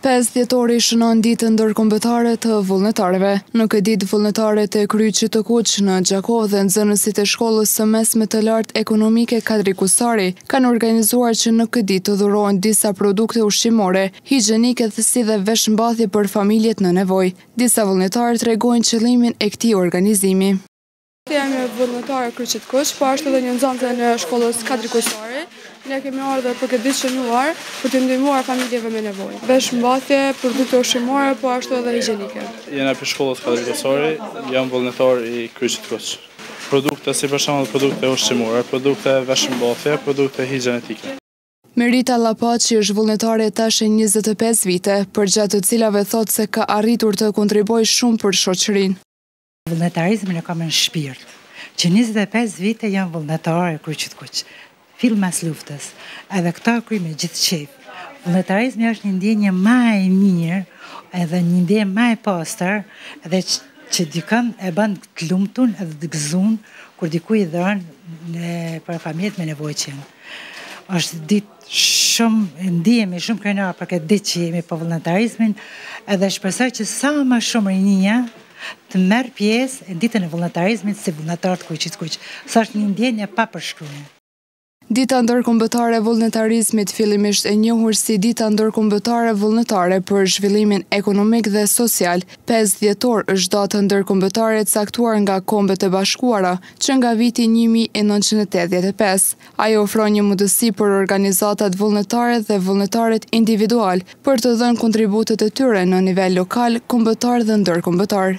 Pesë dhjetori shënon Ditën Ndërkombëtare të Vullnetarëve. Në këtë ditë vullnetarët e Kryqit të Kuq në Gjakovë dhe nxënësit e Shkollës së Mesme të Lartë Ekonomike Kadri Kusari kanë organizuar që në këtë ditë të dhurohen disa produkte ushqimore, higjienike si dhe veshmbathje për familjet në nevojë. Disa vullnetarë tregojnë qëllimin e këtij organizimi. Jam një vullnetare e Kryqit Kuq, po ashtu edhe një nxënëse e shkollës Kadri Kusari. Ne kemi ardhur për këtë ditë shënuar për t'i ndihmuar familjeve me nevojë. Veshmbathje, produkte ushqimore, po ashtu edhe higjienike. Jena pi shkollës Kadri Kusari, jam vullnetar i Kryqit Kuq. Produkte si për shembull produkte ushqimore, produkte veshmbathje, produkte higjienike. Merita Llapaqi është vullnetare tash e njëzet e pesë vite, përgjatë të cilave thotë se ka arritur të kontribuojë shumë për shoqërinë. Vullnetarizmin e kam në shpirt. Që njëzet e pesë vite jam vullnetare e Kryqit Kuq. Fill mas luftës. Edhe këta e kry me gjithë qejf. Vullnetarizmi është një ndjenjë më e mirë edhe një ndjenjë ma e pastër dhe që dikën e bën të lumtun edhe të gëzun kur dikujt i dhuron për familjet me nevojë që janë. Është ditë Shumë ndihemi shumë krenarë për këtë ditë që jemi për vullnetarizmin edhe shpresoj që sa më shumë rinia të merr pjesë në ditën e vullnetarizmit si vullnetarë të Kryqit Kuq, se është një ndjenjë e papërshkrune. Dita Ndërkombëtare e Vullnetarizmit, fillimisht e njohur si Dita Ndërkombëtare Vullnetare për Zhvillimin Ekonomik dhe Social, pesë dhjetor është datë ndërkombëtare e caktuar nga Kombet e Bashkuara që nga viti një mijë e nëntëqind e tetëdhjetë e pesë. Ajo ofron një mundësi për organizatat vullnetare dhe vullnetarët individualë për të dhënë kontributet e tyre në nivel lokal, kombëtar dhe ndërkombëtar.